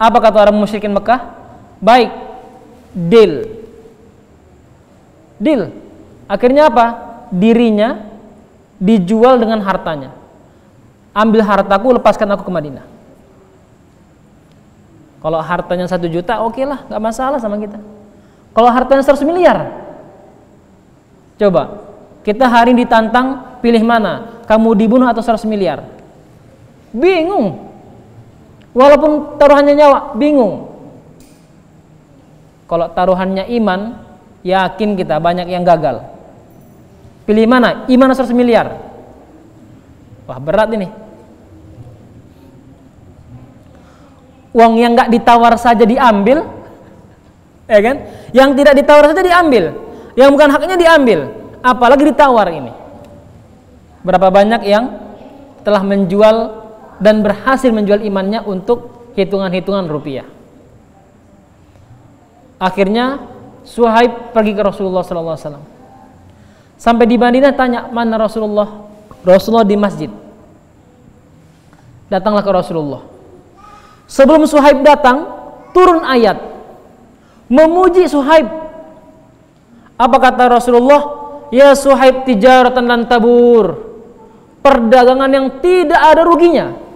Apa kata orang musyrikin Mekah? Baik, deal. Deal. Akhirnya apa? Dirinya dijual dengan hartanya. Ambil hartaku, lepaskan aku ke Madinah. Kalau hartanya satu juta, oke okay lah, nggak masalah sama kita. Kalau hartanya 100 miliar, coba kita hari ini ditantang pilih mana, kamu dibunuh atau 100 miliar? Bingung. Walaupun taruhannya nyawa, bingung. Kalau taruhannya iman, yakin kita banyak yang gagal. Pilih mana? Iman 100 miliar. Wah berat ini. uang yang nggak ditawar saja diambil, ya kan? Yang tidak ditawar saja diambil, yang bukan haknya diambil, apalagi ditawar ini. Berapa banyak yang telah menjual dan berhasil menjual imannya untuk hitungan-hitungan rupiah. Akhirnya Suhaib pergi ke Rasulullah SAW. Sampai di Madinah tanya mana Rasulullah? Rasulullah di masjid. Datanglah ke Rasulullah. Sebelum Suhaib datang, turun ayat memuji Suhaib. Apa kata Rasulullah? Ya Suhaib tijaratan dan tabur. Perdagangan yang tidak ada ruginya.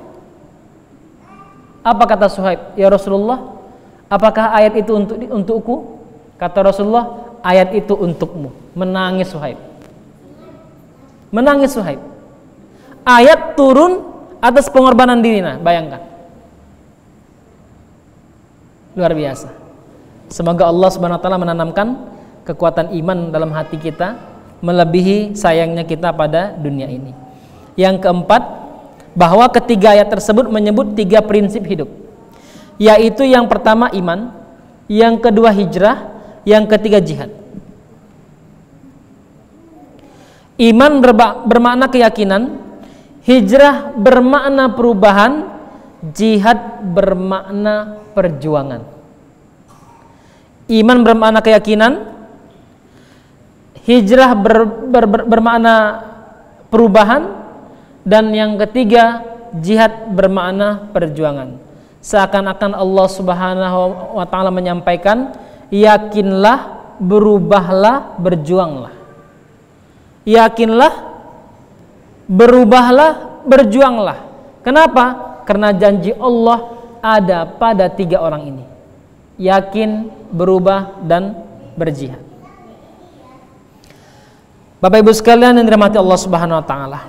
Apa kata Suhaib? Ya Rasulullah, apakah ayat itu untuk untukku? Kata Rasulullah, ayat itu untukmu. Menangis Suhaib. Menangis Suhaib. Ayat turun atas pengorbanan dirinya, bayangkan luar biasa. Semoga Allah Subhanahu wa taala menanamkan kekuatan iman dalam hati kita melebihi sayangnya kita pada dunia ini. Yang keempat, bahwa ketiga ayat tersebut menyebut tiga prinsip hidup. Yaitu yang pertama iman, yang kedua hijrah, yang ketiga jihad. Iman bermakna keyakinan, hijrah bermakna perubahan, jihad bermakna perjuangan. Iman bermakna keyakinan, hijrah ber, ber, ber, bermakna perubahan, dan yang ketiga jihad bermakna perjuangan. Seakan-akan Allah Subhanahu wa taala menyampaikan, yakinlah, berubahlah, berjuanglah. Yakinlah, berubahlah, berjuanglah. Kenapa? Karena janji Allah ada pada tiga orang ini yakin, berubah, dan berjihad. Bapak Ibu sekalian yang dirahmati Allah Subhanahu wa taala.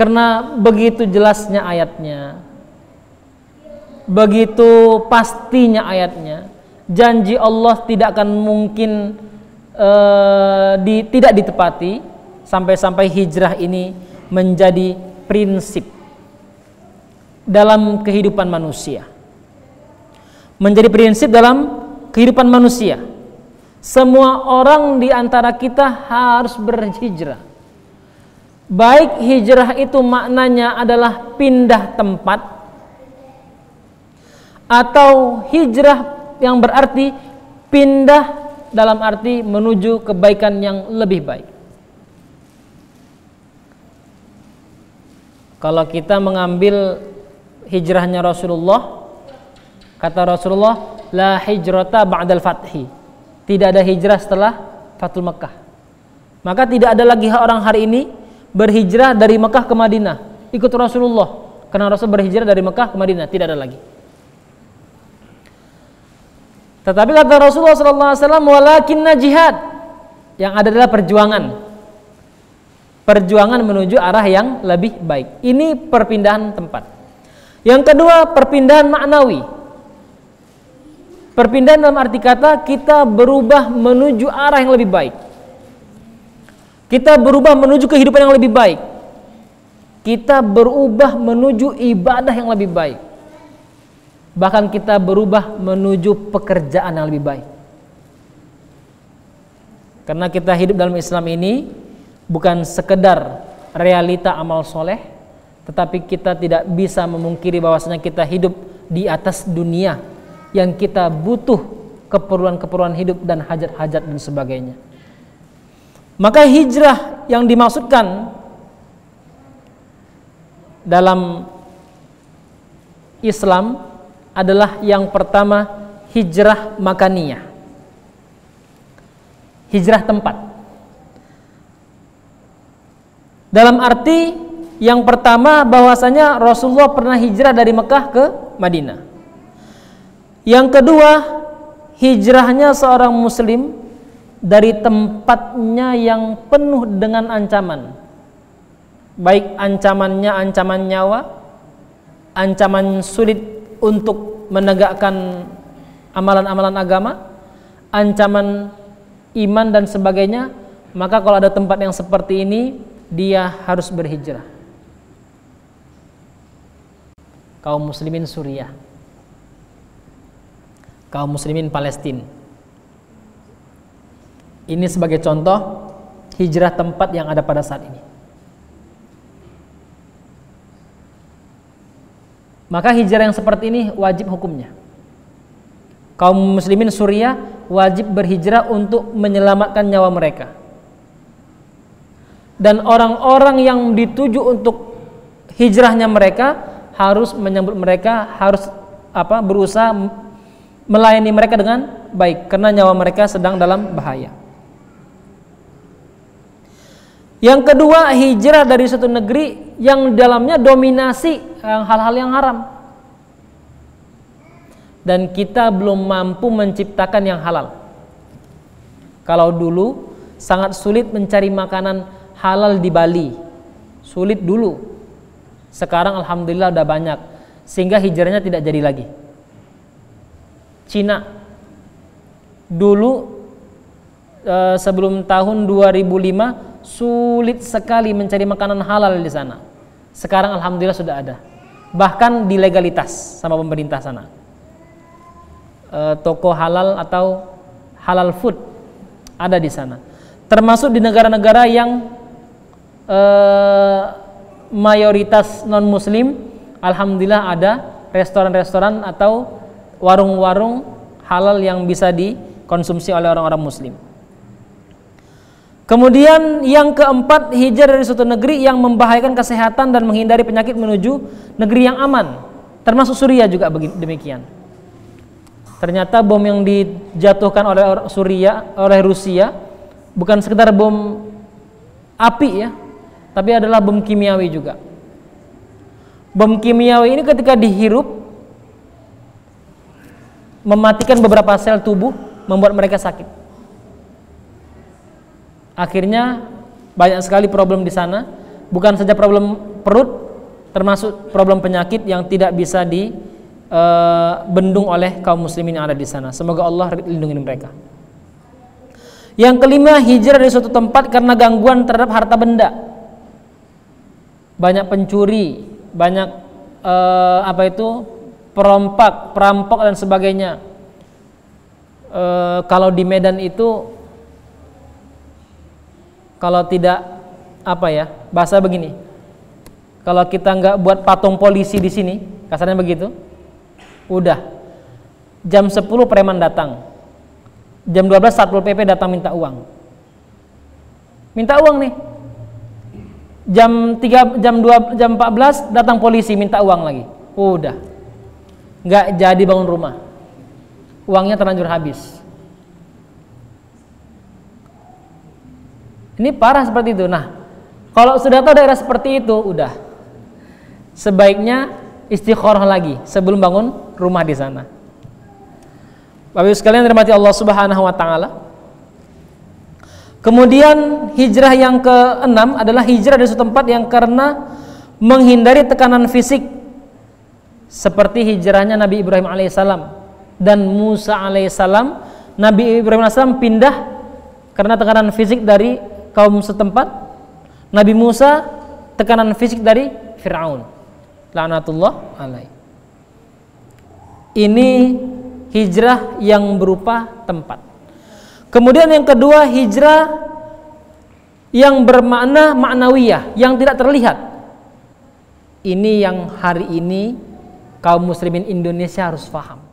Karena begitu jelasnya ayatnya, begitu pastinya ayatnya, janji Allah tidak akan mungkin uh, di, tidak ditepati sampai-sampai hijrah ini menjadi prinsip dalam kehidupan manusia. Menjadi prinsip dalam kehidupan manusia. Semua orang di antara kita harus berhijrah. Baik hijrah itu maknanya adalah pindah tempat atau hijrah yang berarti pindah dalam arti menuju kebaikan yang lebih baik. Kalau kita mengambil hijrahnya Rasulullah kata Rasulullah la hijrata ba'dal fathi tidak ada hijrah setelah Fatul Mekah maka tidak ada lagi orang hari ini berhijrah dari Mekah ke Madinah. Ikut Rasulullah. Karena Rasul berhijrah dari Mekah ke Madinah. Tidak ada lagi. Tetapi kata Rasulullah SAW walakinna jihad. Yang ada adalah perjuangan. Perjuangan menuju arah yang lebih baik. Ini perpindahan tempat. Yang kedua, perpindahan maknawi. Perpindahan dalam arti kata kita berubah menuju arah yang lebih baik. Kita berubah menuju kehidupan yang lebih baik. Kita berubah menuju ibadah yang lebih baik. Bahkan kita berubah menuju pekerjaan yang lebih baik. Karena kita hidup dalam Islam ini bukan sekedar realita amal soleh, tetapi kita tidak bisa memungkiri bahwasanya kita hidup di atas dunia yang kita butuh keperluan-keperluan hidup dan hajat-hajat dan sebagainya. Maka hijrah yang dimaksudkan dalam Islam adalah yang pertama hijrah makaniyah. Hijrah tempat. Dalam arti yang pertama bahwasanya Rasulullah pernah hijrah dari Mekah ke Madinah. Yang kedua, hijrahnya seorang muslim dari tempatnya yang penuh dengan ancaman. Baik ancamannya ancaman nyawa, ancaman sulit untuk menegakkan amalan-amalan agama, ancaman iman dan sebagainya, maka kalau ada tempat yang seperti ini, dia harus berhijrah. Kaum muslimin Suriah. Kaum muslimin Palestina. Ini sebagai contoh hijrah tempat yang ada pada saat ini. Maka hijrah yang seperti ini wajib hukumnya. Kaum muslimin Suriah wajib berhijrah untuk menyelamatkan nyawa mereka. Dan orang-orang yang dituju untuk hijrahnya mereka harus menyambut mereka, harus apa berusaha melayani mereka dengan baik karena nyawa mereka sedang dalam bahaya. Yang kedua, hijrah dari suatu negeri yang dalamnya dominasi eh, hal-hal yang haram. Dan kita belum mampu menciptakan yang halal. Kalau dulu sangat sulit mencari makanan halal di Bali. Sulit dulu. Sekarang alhamdulillah udah banyak. Sehingga hijrahnya tidak jadi lagi. Cina dulu eh, sebelum tahun 2005 sulit sekali mencari makanan halal di sana. Sekarang alhamdulillah sudah ada. Bahkan di legalitas sama pemerintah sana. E, toko halal atau halal food ada di sana. Termasuk di negara-negara yang e, mayoritas non muslim, alhamdulillah ada restoran-restoran atau warung-warung halal yang bisa dikonsumsi oleh orang-orang muslim. Kemudian yang keempat hijrah dari suatu negeri yang membahayakan kesehatan dan menghindari penyakit menuju negeri yang aman. Termasuk Suriah juga demikian. Ternyata bom yang dijatuhkan oleh Suriah oleh Rusia bukan sekedar bom api ya, tapi adalah bom kimiawi juga. Bom kimiawi ini ketika dihirup mematikan beberapa sel tubuh, membuat mereka sakit. Akhirnya banyak sekali problem di sana, bukan saja problem perut, termasuk problem penyakit yang tidak bisa dibendung eh, oleh kaum muslimin yang ada di sana. Semoga Allah lindungi mereka. Yang kelima, hijrah dari suatu tempat karena gangguan terhadap harta benda. Banyak pencuri, banyak uh, apa itu perompak, perampok dan sebagainya. Uh, kalau di Medan itu kalau tidak apa ya bahasa begini. Kalau kita nggak buat patung polisi di sini kasarnya begitu udah. Jam 10 preman datang. Jam 12 satpol pp datang minta uang. Minta uang nih. Jam 3 jam 2 jam 14 datang polisi minta uang lagi. Udah. Nggak jadi bangun rumah. Uangnya terlanjur habis Ini parah seperti itu. Nah, kalau sudah tahu daerah seperti itu, udah sebaiknya istikharah lagi sebelum bangun rumah di sana. Bapak sekalian dirahmati Allah Subhanahu wa taala. Kemudian hijrah yang keenam adalah hijrah dari suatu tempat yang karena menghindari tekanan fisik seperti hijrahnya Nabi Ibrahim alaihissalam dan Musa alaihissalam. Nabi Ibrahim alaihissalam pindah karena tekanan fisik dari kaum setempat. Nabi Musa tekanan fisik dari Fir'aun. Laknatullah alaih. Ini hijrah yang berupa tempat. Kemudian yang kedua hijrah yang bermakna maknawiyah yang tidak terlihat. Ini yang hari ini kaum muslimin Indonesia harus paham